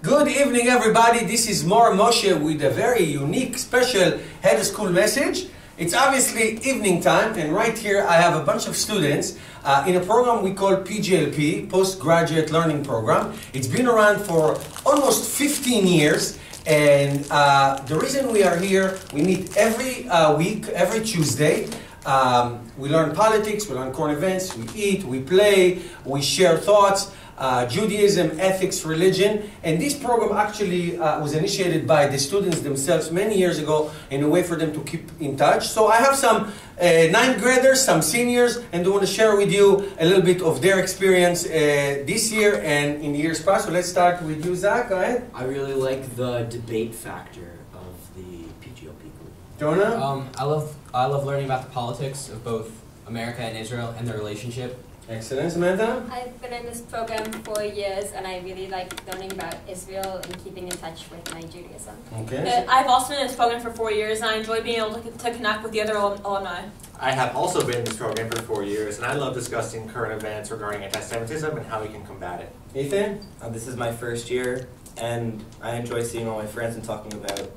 Good evening, everybody. This is Mor Moshe with a very unique, special head of school message. It's obviously evening time, and right here I have a bunch of students uh, in a program we call PGLP, Postgraduate Learning Program. It's been around for almost 15 years, and uh, the reason we are here, we meet every uh, week, every Tuesday. Um, we learn politics, we learn current events, we eat, we play, we share thoughts uh, Judaism, ethics, religion. And this program actually uh, was initiated by the students themselves many years ago in a way for them to keep in touch. So I have some uh, ninth graders, some seniors, and I want to share with you a little bit of their experience uh, this year and in years past. So let's start with you, Zach. Go ahead. I really like the debate factor of the PGLP group. Jonah? Um, I love I love learning about the politics of both America and Israel and their relationship. Excellent. Samantha? I've been in this program for years and I really like learning about Israel and keeping in touch with my Judaism. Okay. I've also been in this program for four years, and I enjoy being able to, to connect with the other alumni. I have also been in this program for four years, and I love discussing current events regarding anti-Semitism and how we can combat it. Ethan? Uh, this is my first year, and I enjoy seeing all my friends and talking about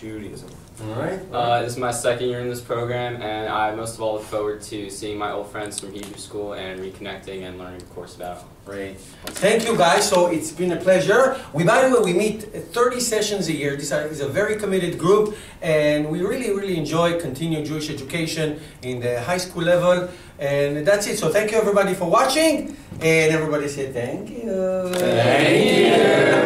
Judaism. All right. Uh, this is my second year in this program, and I most of all look forward to seeing my old friends from Hebrew school and reconnecting and learning, of course, about Great. Thank you, guys. So it's been a pleasure. We, by the way, we meet 30 sessions a year. This is a very committed group, and we really, really enjoy continuing Jewish education in the high school level. And that's it. So thank you, everybody, for watching. And everybody say thank you. Thank you.